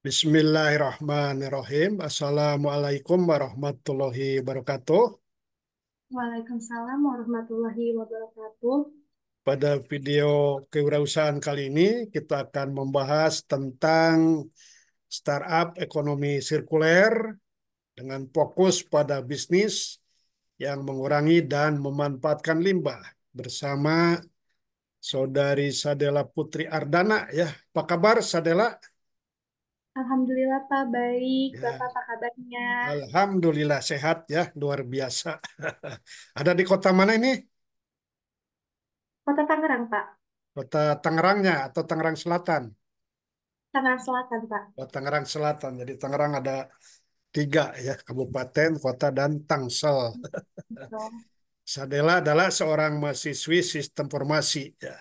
Bismillahirrahmanirrahim. Assalamualaikum warahmatullahi wabarakatuh. Waalaikumsalam warahmatullahi wabarakatuh. Pada video kewirausahaan kali ini kita akan membahas tentang startup ekonomi sirkuler dengan fokus pada bisnis yang mengurangi dan memanfaatkan limbah bersama Saudari Sadela Putri Ardana ya. Apa kabar Sadela? Alhamdulillah Pak baik. Ya. Bapak apa kabarnya? Alhamdulillah sehat ya, luar biasa. Ada di kota mana ini? Kota Tangerang Pak. Kota Tangerangnya atau Tangerang Selatan? Tangerang Selatan Pak. Oh, Tangerang Selatan. Jadi Tangerang ada tiga ya, kabupaten, kota, dan Tangsel. Sadela adalah seorang mahasiswi sistem informasi. Ya.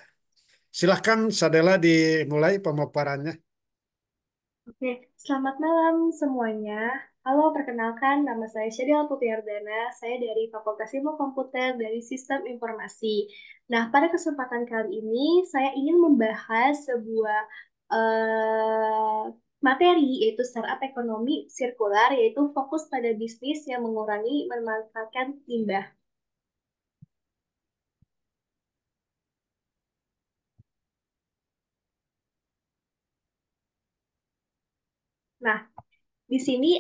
Silahkan Sadela dimulai pemaparannya. Oke, selamat malam semuanya. Halo, perkenalkan nama saya Syedil Putihardana. Saya dari Fakultas Ilmu Komputer dari Sistem Informasi. Nah, pada kesempatan kali ini saya ingin membahas sebuah eh, materi yaitu startup ekonomi sirkular yaitu fokus pada bisnis yang mengurangi memanfaatkan limbah. Nah, di sini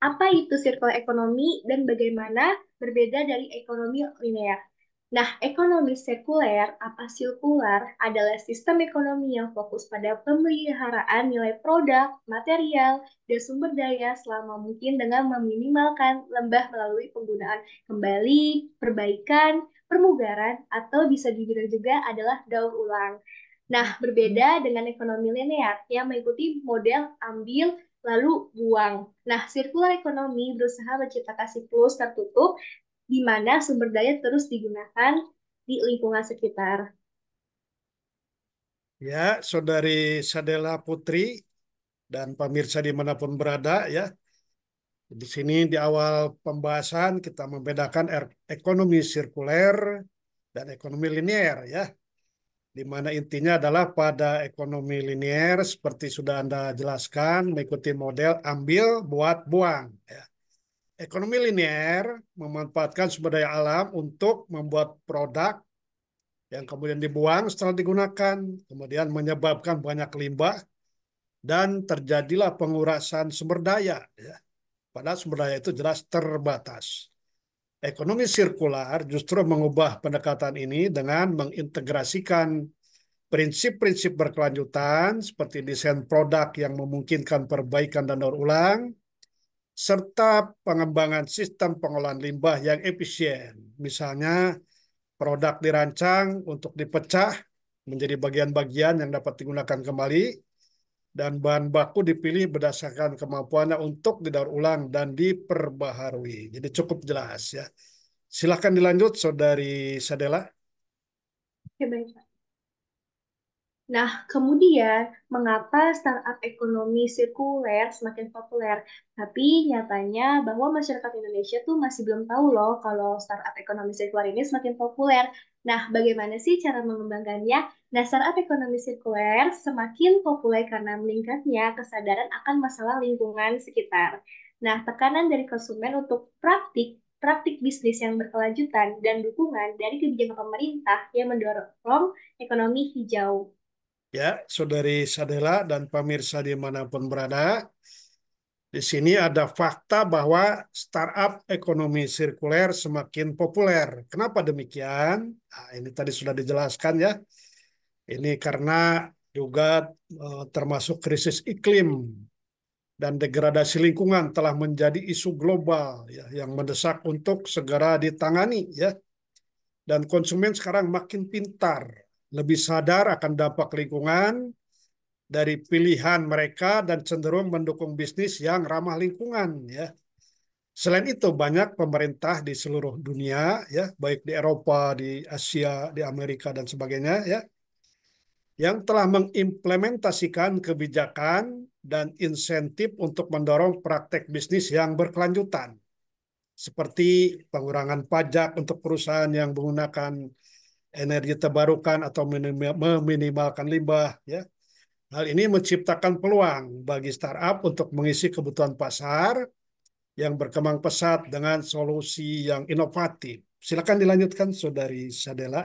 apa itu circular economy dan bagaimana berbeda dari ekonomi linear? Nah, ekonomi sirkuler apa sirkular adalah sistem ekonomi yang fokus pada pemeliharaan nilai produk, material, dan sumber daya selama mungkin dengan meminimalkan lembah melalui penggunaan kembali, perbaikan, permugaran, atau bisa dibilang juga adalah daur ulang. Nah, berbeda dengan ekonomi linear yang mengikuti model ambil lalu buang. Nah, sirkular ekonomi berusaha menciptakan siklus tertutup di mana sumber daya terus digunakan di lingkungan sekitar. Ya, Saudari Sadela Putri dan pemirsa di mana pun berada ya. Di sini di awal pembahasan kita membedakan er- ekonomi sirkuler dan ekonomi linear ya. Di mana intinya adalah pada ekonomi linear seperti sudah Anda jelaskan mengikuti model ambil buat buang ya. Ekonomi linear memanfaatkan sumber daya alam untuk membuat produk yang kemudian dibuang setelah digunakan, kemudian menyebabkan banyak limbah dan terjadilah pengurasan sumber daya. Ya. Padahal sumber daya itu jelas terbatas. Ekonomi sirkular justru mengubah pendekatan ini dengan mengintegrasikan prinsip-prinsip berkelanjutan seperti desain produk yang memungkinkan perbaikan dan daur ulang, serta pengembangan sistem pengolahan limbah yang efisien. Misalnya, produk dirancang untuk dipecah menjadi bagian-bagian yang dapat digunakan kembali, dan bahan baku dipilih berdasarkan kemampuannya untuk didaur ulang dan diperbaharui. Jadi cukup jelas ya. Silahkan dilanjut, Saudari Sadela. Oke, baik. Nah, kemudian mengapa startup ekonomi sirkuler semakin populer? Tapi nyatanya bahwa masyarakat Indonesia tuh masih belum tahu loh kalau startup ekonomi sirkuler ini semakin populer. Nah, bagaimana sih cara mengembangkannya? Nah, startup ekonomi sirkuler semakin populer karena meningkatnya kesadaran akan masalah lingkungan sekitar. Nah, tekanan dari konsumen untuk praktik praktik bisnis yang berkelanjutan dan dukungan dari kebijakan pemerintah yang mendorong ekonomi hijau. Ya, Saudari Sadela dan pemirsa di mana pun berada, di sini ada fakta bahwa startup ekonomi sirkuler semakin populer. Kenapa demikian? Nah, ini tadi sudah dijelaskan ya. Ini karena juga eh, termasuk krisis iklim dan degradasi lingkungan telah menjadi isu global ya, yang mendesak untuk segera ditangani ya. Dan konsumen sekarang makin pintar lebih sadar akan dampak lingkungan dari pilihan mereka dan cenderung mendukung bisnis yang ramah lingkungan ya. Selain itu banyak pemerintah di seluruh dunia ya, baik di Eropa, di Asia, di Amerika dan sebagainya ya, yang telah mengimplementasikan kebijakan dan insentif untuk mendorong praktek bisnis yang berkelanjutan. Seperti pengurangan pajak untuk perusahaan yang menggunakan energi terbarukan atau meminimalkan limbah ya Hal ini menciptakan peluang bagi startup untuk mengisi kebutuhan pasar yang berkembang pesat dengan solusi yang inovatif. Silakan dilanjutkan, Saudari Sadela.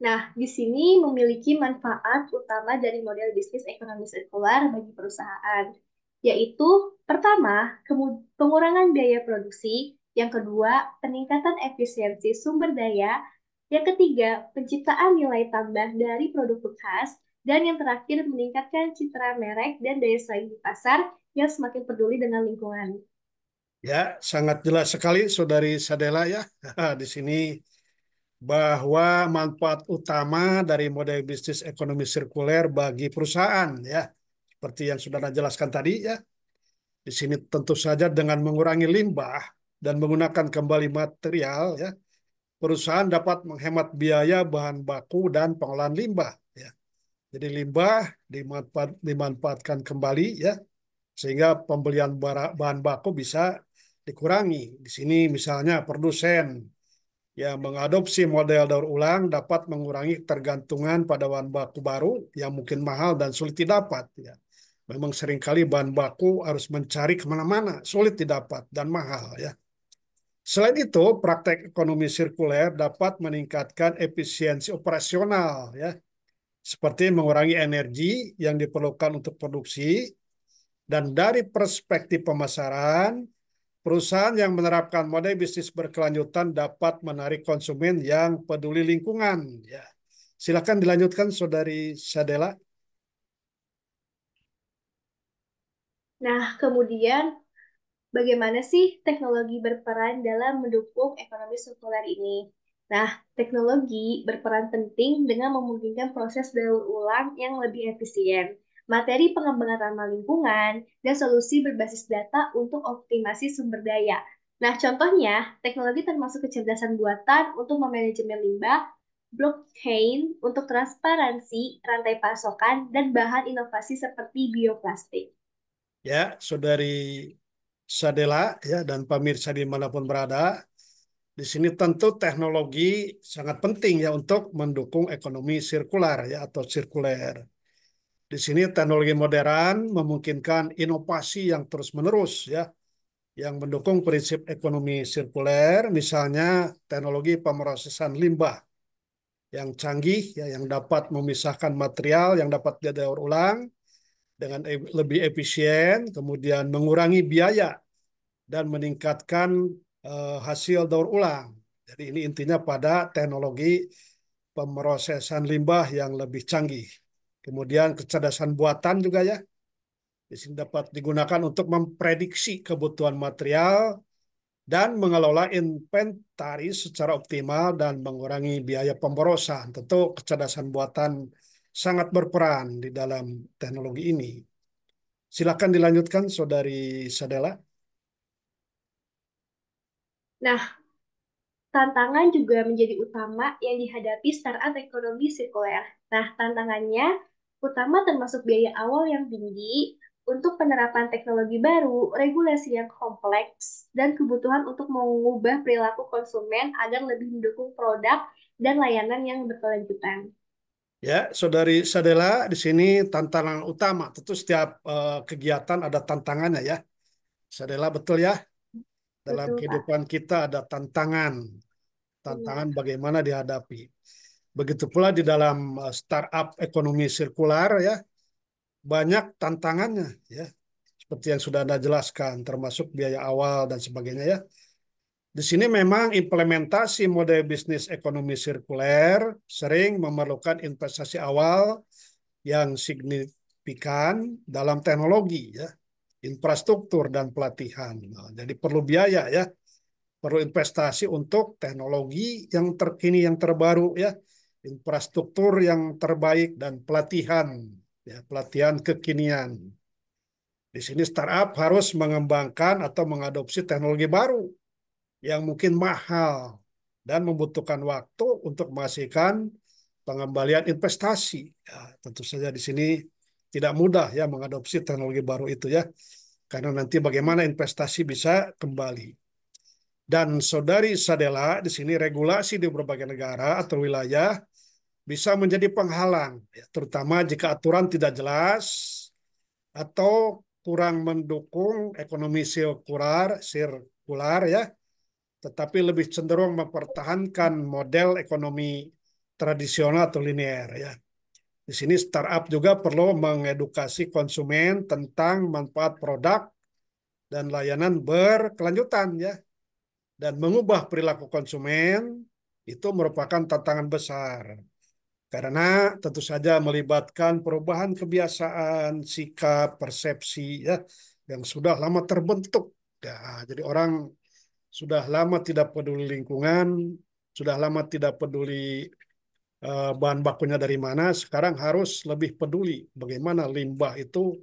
Nah, di sini memiliki manfaat utama dari model bisnis ekonomi sirkular bagi perusahaan, yaitu pertama, pengurangan biaya produksi, yang kedua, peningkatan efisiensi sumber daya, yang ketiga, penciptaan nilai tambah dari produk bekas, dan yang terakhir, meningkatkan citra merek dan daya saing di pasar yang semakin peduli dengan lingkungan. Ya, sangat jelas sekali, Saudari Sadela ya. Di sini bahwa manfaat utama dari model bisnis ekonomi sirkuler bagi perusahaan ya, seperti yang sudah Anda jelaskan tadi ya. Di sini tentu saja dengan mengurangi limbah dan menggunakan kembali material ya, perusahaan dapat menghemat biaya bahan baku dan pengolahan limbah ya. Jadi limbah dimanfaat, dimanfaatkan kembali ya sehingga pembelian bahan baku bisa dikurangi. Di sini misalnya produsen yang mengadopsi model daur ulang dapat mengurangi tergantungan pada bahan baku baru yang mungkin mahal dan sulit didapat ya. Memang sering kali bahan baku harus mencari ke mana-mana, sulit didapat dan mahal ya. Selain itu, praktek ekonomi sirkuler dapat meningkatkan efisiensi operasional ya, seperti mengurangi energi yang diperlukan untuk produksi dan dari perspektif pemasaran, perusahaan yang menerapkan model bisnis berkelanjutan dapat menarik konsumen yang peduli lingkungan ya. Silakan dilanjutkan Saudari Sadela. Nah, kemudian bagaimana sih teknologi berperan dalam mendukung ekonomi sirkular ini? Nah, teknologi berperan penting dengan memungkinkan proses daur ulang yang lebih efisien, materi pengembangan ramah lingkungan, dan solusi berbasis data untuk optimasi sumber daya. Nah, contohnya, teknologi termasuk kecerdasan buatan untuk memanajemen limbah, blockchain untuk transparansi rantai pasokan, dan bahan inovasi seperti bioplastik. Ya, Saudari Sadela ya dan pemirsa di mana pun berada, di sini tentu teknologi sangat penting ya untuk mendukung ekonomi sirkular ya atau sirkuler. Di sini teknologi modern memungkinkan inovasi yang terus-menerus ya yang mendukung prinsip ekonomi sirkuler, misalnya teknologi pemrosesan limbah yang canggih ya yang dapat memisahkan material yang dapat didaur ulang dengan lebih efisien, kemudian mengurangi biaya dan meningkatkan uh, hasil daur ulang. Jadi ini intinya pada teknologi pemrosesan limbah yang lebih canggih. Kemudian kecerdasan buatan juga ya. Di sini dapat digunakan untuk memprediksi kebutuhan material dan mengelola inventaris secara optimal dan mengurangi biaya pemborosan. Tentu kecerdasan buatan sangat berperan di dalam teknologi ini. Silakan dilanjutkan, Saudari Sadela. Nah, tantangan juga menjadi utama yang dihadapi startup ekonomi sirkuler. Nah, tantangannya utama termasuk biaya awal yang tinggi untuk penerapan teknologi baru, regulasi yang kompleks, dan kebutuhan untuk mengubah perilaku konsumen agar lebih mendukung produk dan layanan yang berkelanjutan. Ya, Saudari Sadela, di sini tantangan utama. Tentu setiap uh, kegiatan ada tantangannya ya. Sadela, betul ya? Dalam betul, kehidupan Pak. kita ada tantangan. Tantangan ya. bagaimana dihadapi. Begitu pula di dalam eh, startup ekonomi sirkular ya. Banyak tantangannya ya. Seperti yang sudah Anda jelaskan, termasuk biaya awal dan sebagainya ya di sini memang implementasi model bisnis ekonomi sirkuler sering memerlukan investasi awal yang signifikan dalam teknologi ya, infrastruktur dan pelatihan. Nah, jadi perlu biaya ya, perlu investasi untuk teknologi yang terkini yang terbaru ya, infrastruktur yang terbaik dan pelatihan ya, pelatihan kekinian. Di sini startup harus mengembangkan atau mengadopsi teknologi baru yang mungkin mahal dan membutuhkan waktu untuk menghasilkan pengembalian investasi. Ya, tentu saja di sini tidak mudah ya mengadopsi teknologi baru itu ya. Karena nanti bagaimana investasi bisa kembali. Dan saudari Sadela di sini regulasi di berbagai negara atau wilayah bisa menjadi penghalang, ya, terutama jika aturan tidak jelas atau kurang mendukung ekonomi sirkular, sirkular ya, tetapi lebih cenderung mempertahankan model ekonomi tradisional atau linear ya. Di sini startup juga perlu mengedukasi konsumen tentang manfaat produk dan layanan berkelanjutan ya. Dan mengubah perilaku konsumen itu merupakan tantangan besar. Karena tentu saja melibatkan perubahan kebiasaan, sikap, persepsi ya yang sudah lama terbentuk. Ya, jadi orang sudah lama tidak peduli lingkungan, sudah lama tidak peduli uh, bahan bakunya dari mana, sekarang harus lebih peduli bagaimana limbah itu,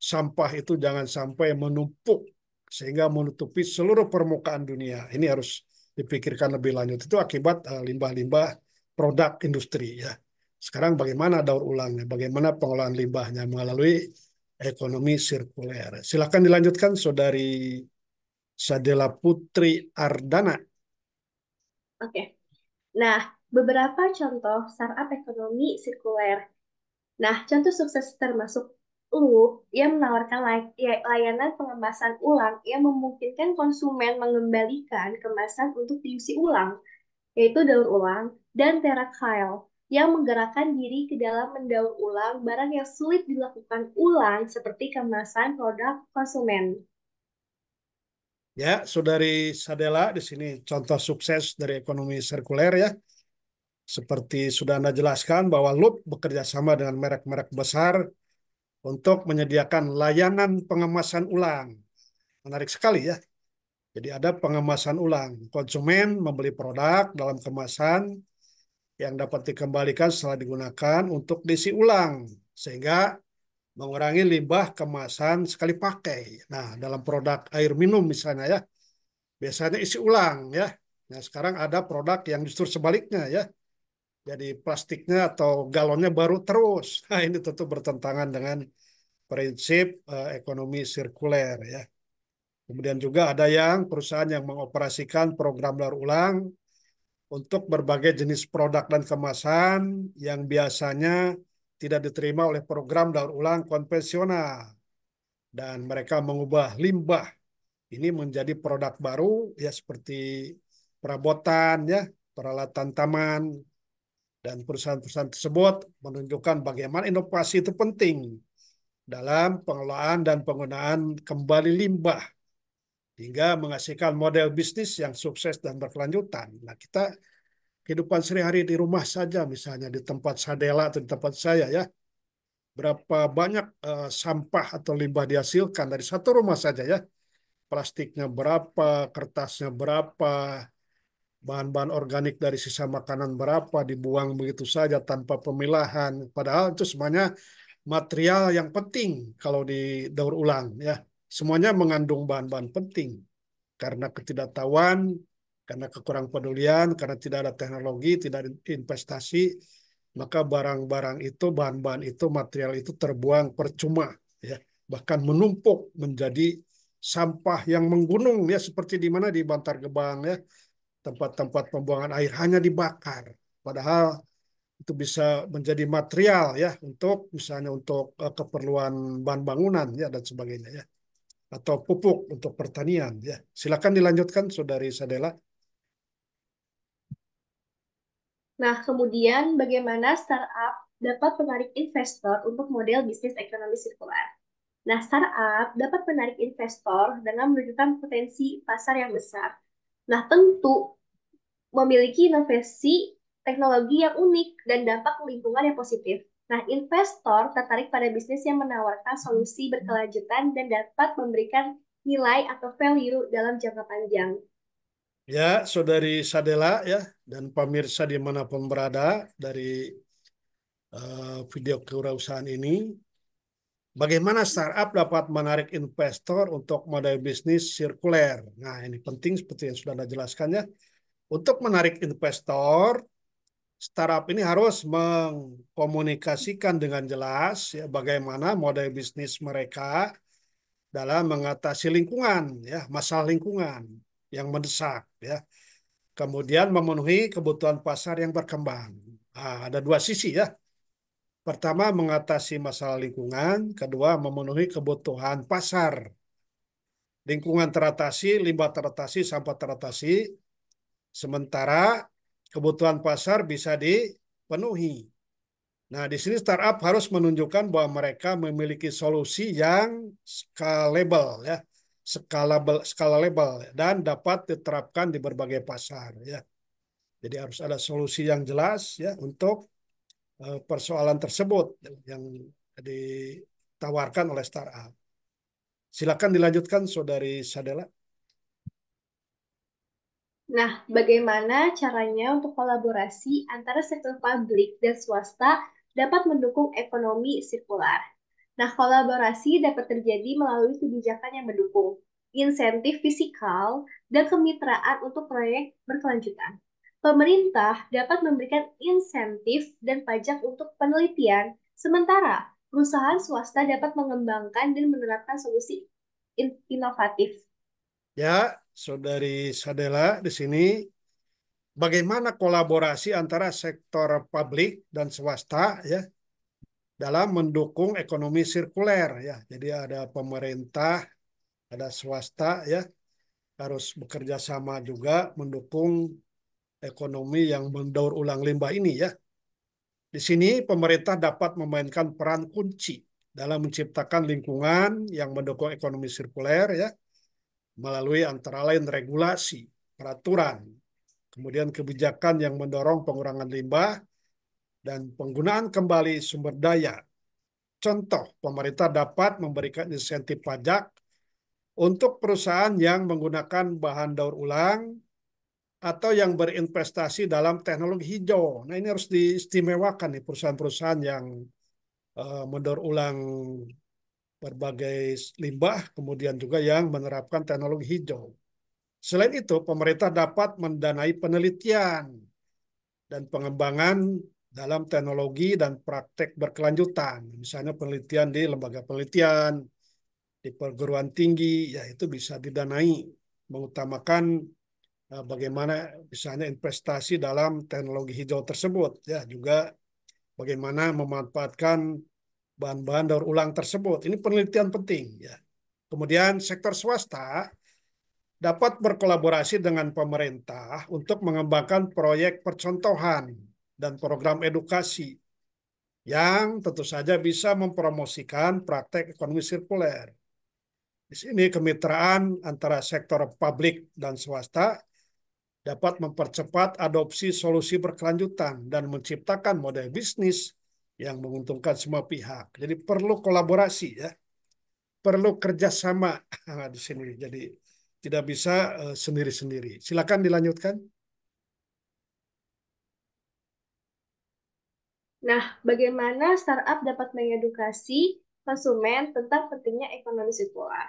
sampah itu jangan sampai menumpuk sehingga menutupi seluruh permukaan dunia. Ini harus dipikirkan lebih lanjut. Itu akibat uh, limbah-limbah produk industri ya. Sekarang bagaimana daur ulangnya, bagaimana pengolahan limbahnya melalui ekonomi sirkuler. Silakan dilanjutkan, Saudari Sadela Putri Ardana. Oke. Nah, beberapa contoh startup ekonomi sirkuler. Nah, contoh sukses termasuk Loop yang menawarkan ya, layanan pengemasan ulang yang memungkinkan konsumen mengembalikan kemasan untuk diisi ulang, yaitu daur ulang, dan Terrakyl yang menggerakkan diri ke dalam mendaur ulang barang yang sulit dilakukan ulang seperti kemasan produk konsumen. Ya, Saudari Sadela, di sini contoh sukses dari ekonomi sirkuler ya. Seperti sudah Anda jelaskan bahwa Loop bekerja sama dengan merek-merek besar untuk menyediakan layanan pengemasan ulang. Menarik sekali ya. Jadi ada pengemasan ulang. Konsumen membeli produk dalam kemasan yang dapat dikembalikan setelah digunakan untuk diisi ulang. Sehingga mengurangi limbah kemasan sekali pakai. Nah, dalam produk air minum misalnya ya, biasanya isi ulang ya. Nah, sekarang ada produk yang justru sebaliknya ya. Jadi plastiknya atau galonnya baru terus. Nah, ini tentu bertentangan dengan prinsip uh, ekonomi sirkuler ya. Kemudian juga ada yang perusahaan yang mengoperasikan program daur ulang untuk berbagai jenis produk dan kemasan yang biasanya tidak diterima oleh program daur ulang konvensional. Dan mereka mengubah limbah ini menjadi produk baru ya seperti perabotan ya, peralatan taman dan perusahaan-perusahaan tersebut menunjukkan bagaimana inovasi itu penting dalam pengelolaan dan penggunaan kembali limbah hingga menghasilkan model bisnis yang sukses dan berkelanjutan. Nah, kita kehidupan sehari-hari di rumah saja misalnya di tempat Sadela atau di tempat saya ya. Berapa banyak uh, sampah atau limbah dihasilkan dari satu rumah saja ya. Plastiknya berapa kertasnya berapa bahan-bahan organik dari sisa makanan berapa dibuang begitu saja tanpa pemilahan. Padahal itu semuanya material yang penting kalau di daur ulang ya. Semuanya mengandung bahan-bahan penting. Karena ketidaktahuan karena kekurang pedulian, karena tidak ada teknologi, tidak ada investasi, maka barang-barang itu, bahan-bahan itu, material itu terbuang percuma, ya, bahkan menumpuk menjadi sampah yang menggunung, ya, seperti di mana? Di Bantar Gebang, ya, tempat-tempat pembuangan air hanya dibakar, padahal itu bisa menjadi material, ya, untuk misalnya untuk uh, keperluan bahan bangunan, ya, dan sebagainya, ya, atau pupuk untuk pertanian, ya. Silakan dilanjutkan, Saudari Sadela. Nah, kemudian bagaimana startup dapat menarik investor untuk model bisnis ekonomi sirkular? Nah, startup dapat menarik investor dengan menunjukkan potensi pasar yang besar. Nah, tentu memiliki inovasi teknologi yang unik dan dampak lingkungan yang positif. Nah, investor tertarik pada bisnis yang menawarkan solusi berkelanjutan dan dapat memberikan nilai atau value dalam jangka panjang. Ya, Saudari Sadela ya dan pemirsa di mana pun berada dari uh, video kewirausahaan ini, bagaimana startup dapat menarik investor untuk model bisnis sirkuler? Nah, ini penting seperti yang sudah Anda jelaskan ya. Untuk menarik investor, startup ini harus mengkomunikasikan dengan jelas ya bagaimana model bisnis mereka dalam mengatasi lingkungan ya, masalah lingkungan yang mendesak ya. Kemudian memenuhi kebutuhan pasar yang berkembang. Nah, ada dua sisi ya. Pertama, mengatasi masalah lingkungan. Kedua, memenuhi kebutuhan pasar. Lingkungan teratasi, limbah teratasi, sampah teratasi. Sementara kebutuhan pasar bisa dipenuhi. Nah, di sini startup harus menunjukkan bahwa mereka memiliki solusi yang scalable ya, scalable, scalable dan dapat diterapkan di berbagai pasar ya. Jadi harus ada solusi yang jelas ya untuk uh, persoalan tersebut yang ditawarkan oleh startup. Silakan dilanjutkan, Saudari Sadela. Nah, bagaimana caranya untuk kolaborasi antara sektor publik dan swasta dapat mendukung ekonomi sirkular? Nah, kolaborasi dapat terjadi melalui kebijakan yang mendukung insentif fisikal dan kemitraan untuk proyek berkelanjutan. Pemerintah dapat memberikan insentif dan pajak untuk penelitian, sementara perusahaan swasta dapat mengembangkan dan menerapkan solusi inovatif. Ya, Saudari Sadela di sini bagaimana kolaborasi antara sektor publik dan swasta ya dalam mendukung ekonomi sirkuler ya. Jadi ada pemerintah, ada swasta ya harus bekerja sama juga mendukung ekonomi yang mendaur ulang limbah ini ya. Di sini pemerintah dapat memainkan peran kunci dalam menciptakan lingkungan yang mendukung ekonomi sirkuler ya melalui antara lain regulasi, peraturan, kemudian kebijakan yang mendorong pengurangan limbah, dan penggunaan kembali sumber daya. Contoh, pemerintah dapat memberikan insentif pajak untuk perusahaan yang menggunakan bahan daur ulang atau yang berinvestasi dalam teknologi hijau. Nah ini harus diistimewakan nih perusahaan-perusahaan yang uh, mendaur ulang berbagai limbah, kemudian juga yang menerapkan teknologi hijau. Selain itu, pemerintah dapat mendanai penelitian dan pengembangan dalam teknologi dan praktek berkelanjutan. Misalnya penelitian di lembaga penelitian, di perguruan tinggi, ya itu bisa didanai, mengutamakan eh, bagaimana misalnya investasi dalam teknologi hijau tersebut, ya juga bagaimana memanfaatkan bahan-bahan daur ulang tersebut. Ini penelitian penting ya. Kemudian sektor swasta dapat berkolaborasi dengan pemerintah untuk mengembangkan proyek percontohan dan program edukasi yang tentu saja bisa mempromosikan praktek ekonomi sirkuler. Di sini kemitraan antara sektor publik dan swasta dapat mempercepat adopsi solusi berkelanjutan dan menciptakan model bisnis yang menguntungkan semua pihak. Jadi perlu kolaborasi ya, perlu kerjasama di sini. Jadi tidak bisa eh, sendiri-sendiri. Silakan dilanjutkan. Nah, bagaimana startup dapat mengedukasi konsumen tentang pentingnya ekonomi sirkular?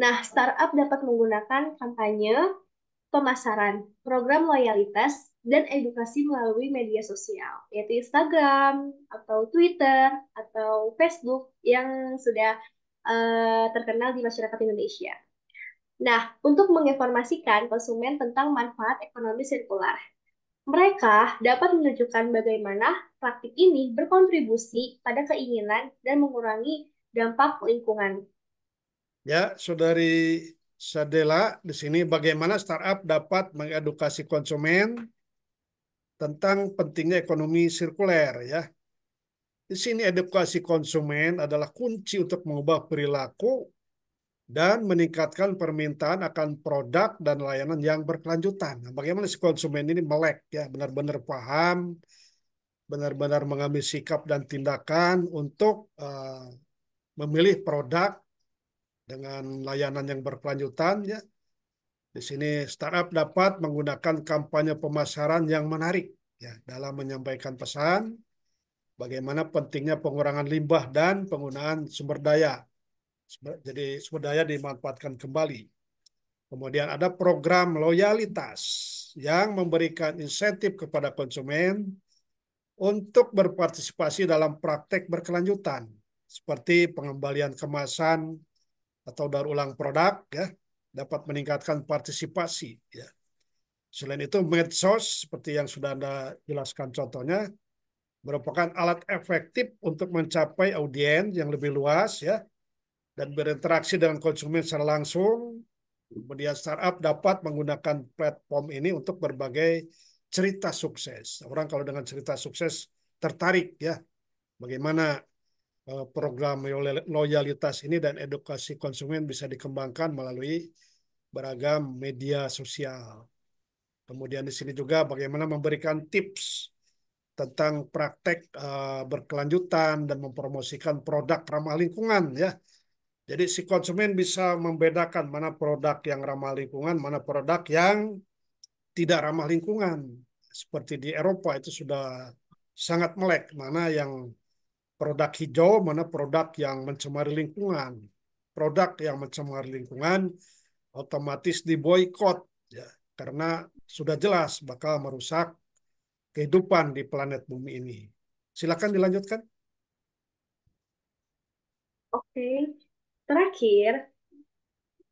Nah, startup dapat menggunakan kampanye, pemasaran, program loyalitas, dan edukasi melalui media sosial, yaitu Instagram, atau Twitter, atau Facebook yang sudah uh, terkenal di masyarakat Indonesia. Nah, untuk menginformasikan konsumen tentang manfaat ekonomi sirkular, mereka dapat menunjukkan bagaimana praktik ini berkontribusi pada keinginan dan mengurangi dampak lingkungan. Ya, Saudari Sadela, di sini bagaimana startup dapat mengedukasi konsumen tentang pentingnya ekonomi sirkuler ya. Di sini edukasi konsumen adalah kunci untuk mengubah perilaku dan meningkatkan permintaan akan produk dan layanan yang berkelanjutan. Nah, bagaimana si konsumen ini melek ya, benar-benar paham, benar-benar mengambil sikap dan tindakan untuk uh, memilih produk dengan layanan yang berkelanjutan ya di sini startup dapat menggunakan kampanye pemasaran yang menarik ya dalam menyampaikan pesan bagaimana pentingnya pengurangan limbah dan penggunaan sumber daya. Jadi sumber daya dimanfaatkan kembali. Kemudian ada program loyalitas yang memberikan insentif kepada konsumen untuk berpartisipasi dalam praktek berkelanjutan seperti pengembalian kemasan atau daur ulang produk ya dapat meningkatkan partisipasi. Ya. Selain itu, medsos seperti yang sudah Anda jelaskan contohnya, merupakan alat efektif untuk mencapai audiens yang lebih luas ya dan berinteraksi dengan konsumen secara langsung. Kemudian startup dapat menggunakan platform ini untuk berbagai cerita sukses. Orang kalau dengan cerita sukses tertarik ya bagaimana eh, program loyalitas ini dan edukasi konsumen bisa dikembangkan melalui beragam media sosial. Kemudian di sini juga bagaimana memberikan tips tentang praktek uh, berkelanjutan dan mempromosikan produk ramah lingkungan ya. Jadi si konsumen bisa membedakan mana produk yang ramah lingkungan, mana produk yang tidak ramah lingkungan. Seperti di Eropa itu sudah sangat melek mana yang produk hijau, mana produk yang mencemari lingkungan. Produk yang mencemari lingkungan otomatis diboykot ya karena sudah jelas bakal merusak kehidupan di planet bumi ini. Silakan dilanjutkan. Oke, terakhir,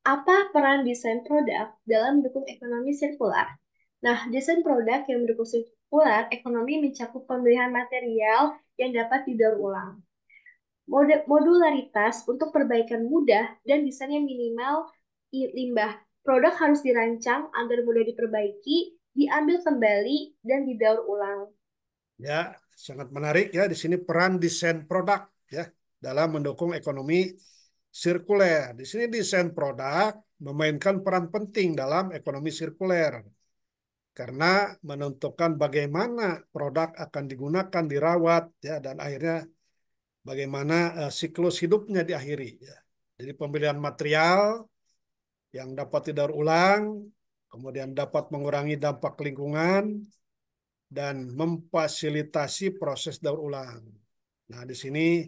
apa peran desain produk dalam mendukung ekonomi sirkular? Nah, desain produk yang mendukung sirkular ekonomi mencakup pemilihan material yang dapat didaur ulang. Modularitas untuk perbaikan mudah dan desain yang minimal limbah. Produk harus dirancang agar mudah diperbaiki diambil kembali dan didaur ulang. Ya, sangat menarik ya di sini peran desain produk ya dalam mendukung ekonomi sirkuler. Di sini desain produk memainkan peran penting dalam ekonomi sirkuler karena menentukan bagaimana produk akan digunakan, dirawat ya dan akhirnya bagaimana uh, siklus hidupnya diakhiri ya. Jadi pemilihan material yang dapat didaur ulang kemudian dapat mengurangi dampak lingkungan dan memfasilitasi proses daur ulang. Nah, di sini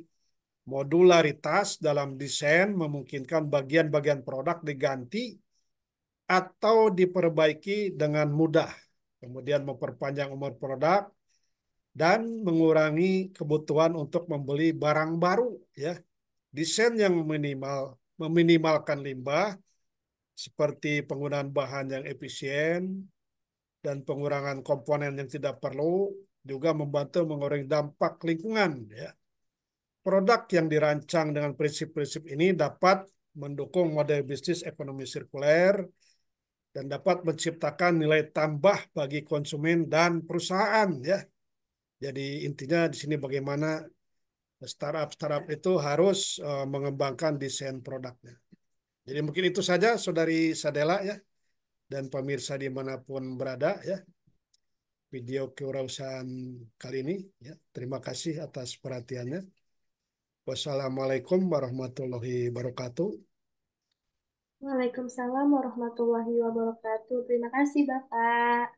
modularitas dalam desain memungkinkan bagian-bagian produk diganti atau diperbaiki dengan mudah, kemudian memperpanjang umur produk dan mengurangi kebutuhan untuk membeli barang baru ya. Desain yang minimal meminimalkan limbah seperti penggunaan bahan yang efisien dan pengurangan komponen yang tidak perlu juga membantu mengurangi dampak lingkungan ya. Produk yang dirancang dengan prinsip-prinsip ini dapat mendukung model bisnis ekonomi sirkuler dan dapat menciptakan nilai tambah bagi konsumen dan perusahaan ya. Jadi intinya di sini bagaimana startup-startup itu harus uh, mengembangkan desain produknya. Jadi mungkin itu saja Saudari Sadela ya dan pemirsa di mana pun berada ya video kewirausahaan kali ini ya terima kasih atas perhatiannya wassalamualaikum warahmatullahi wabarakatuh. Waalaikumsalam warahmatullahi wabarakatuh. Terima kasih Bapak